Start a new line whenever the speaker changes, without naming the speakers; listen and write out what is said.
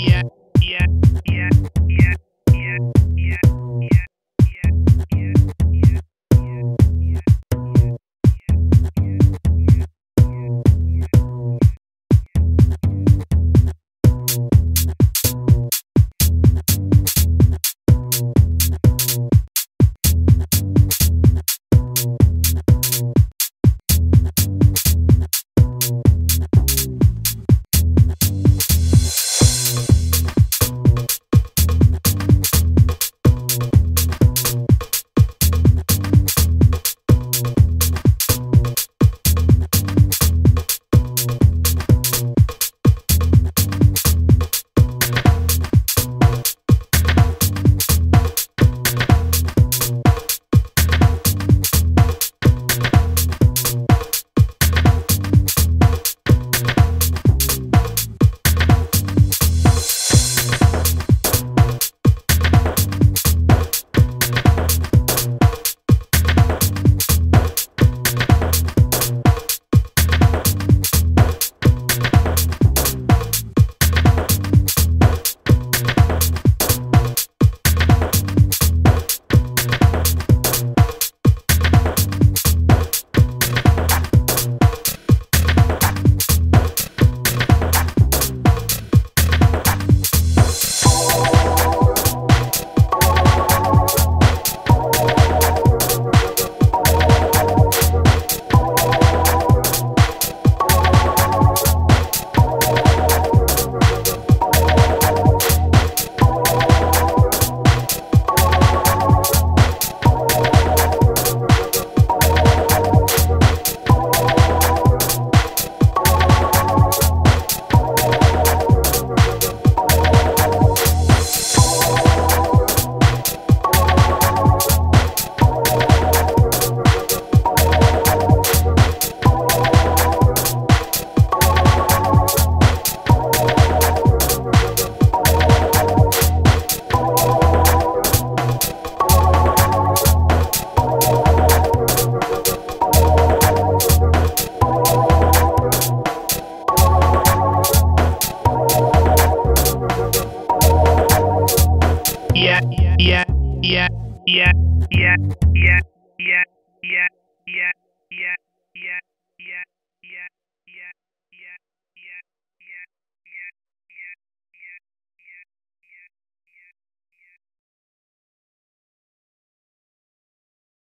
Yeah. Yeah,